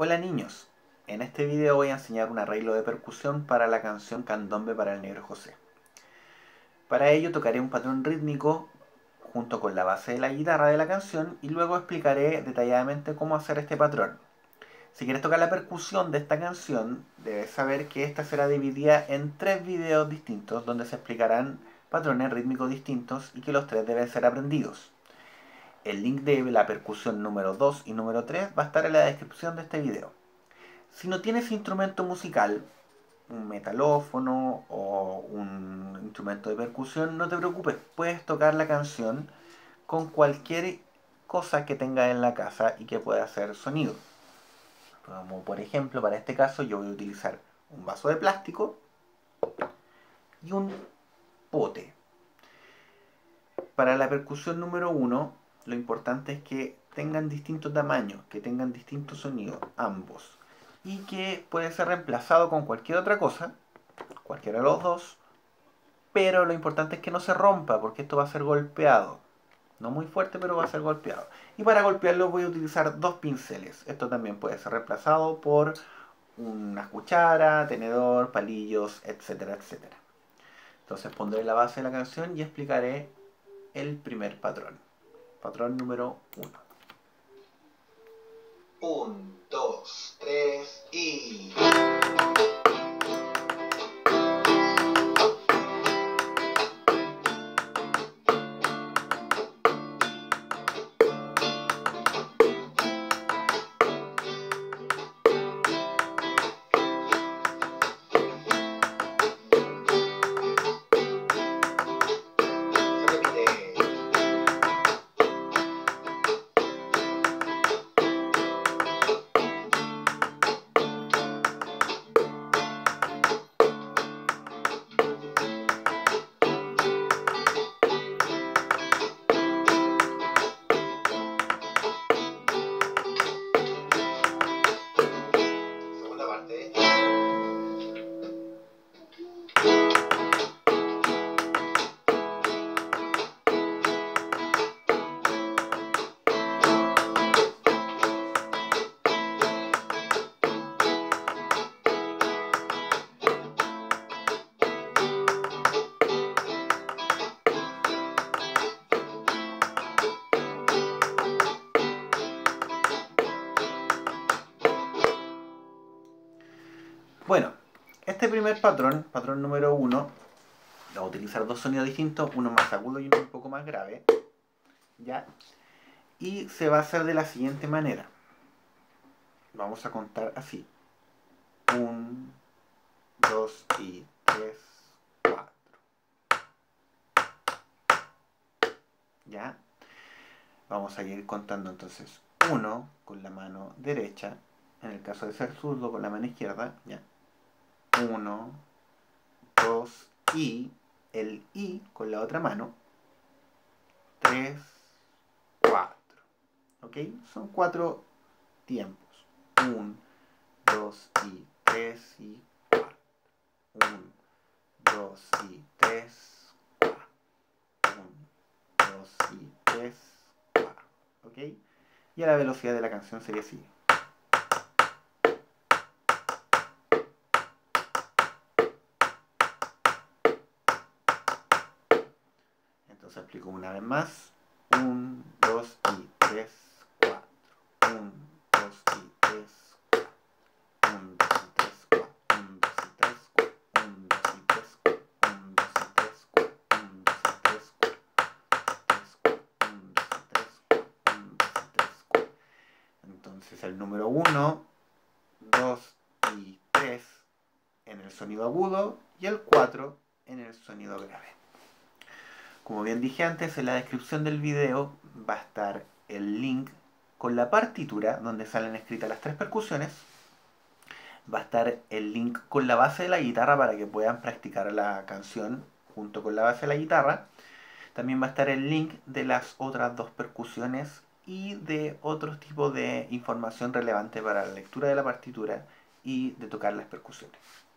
Hola niños, en este video voy a enseñar un arreglo de percusión para la canción Candombe para el Negro José. Para ello tocaré un patrón rítmico junto con la base de la guitarra de la canción y luego explicaré detalladamente cómo hacer este patrón. Si quieres tocar la percusión de esta canción, debes saber que esta será dividida en tres videos distintos donde se explicarán patrones rítmicos distintos y que los tres deben ser aprendidos. El link de la percusión número 2 y número 3 va a estar en la descripción de este video. Si no tienes instrumento musical, un metalófono o un instrumento de percusión, no te preocupes, puedes tocar la canción con cualquier cosa que tengas en la casa y que pueda hacer sonido. Como por ejemplo, para este caso yo voy a utilizar un vaso de plástico y un pote. Para la percusión número 1 lo importante es que tengan distintos tamaños, que tengan distintos sonidos, ambos. Y que puede ser reemplazado con cualquier otra cosa, cualquiera de los dos. Pero lo importante es que no se rompa, porque esto va a ser golpeado. No muy fuerte, pero va a ser golpeado. Y para golpearlo voy a utilizar dos pinceles. Esto también puede ser reemplazado por una cuchara, tenedor, palillos, etcétera, etcétera. Entonces pondré la base de la canción y explicaré el primer patrón. Patrón número 1. 1, 2, 3 Bueno, este primer patrón, patrón número uno, va a utilizar dos sonidos distintos, uno más agudo y uno un poco más grave. ¿Ya? Y se va a hacer de la siguiente manera. Vamos a contar así. Un, dos y tres, cuatro. ¿Ya? Vamos a ir contando entonces. Uno con la mano derecha. En el caso de ser zurdo con la mano izquierda. ¿Ya? 1, 2 y el i con la otra mano, 3, 4. ¿Ok? Son cuatro tiempos. 1, 2 y 3 y 4. 1, 2 y 3, 4. 1, 2 y 3, 4. ¿Ok? Y a la velocidad de la canción sería así. Los aplico una vez más. 1, 2 y 3, 4. 1, 2 y 3, 4. 1, 2 y 3, 4. 1, 2 y 3, 4. 1, 2 y 3, 4. 1, 2 y 3, 4. 1, 2 y 3, 4. 3, 4. 1, 2 y 3, 4. 1, 2 y 3, 4. Entonces el número 1, 2 y 3 en el sonido agudo y el 4 en el sonido grave. Como bien dije antes, en la descripción del video va a estar el link con la partitura donde salen escritas las tres percusiones. Va a estar el link con la base de la guitarra para que puedan practicar la canción junto con la base de la guitarra. También va a estar el link de las otras dos percusiones y de otros tipos de información relevante para la lectura de la partitura y de tocar las percusiones.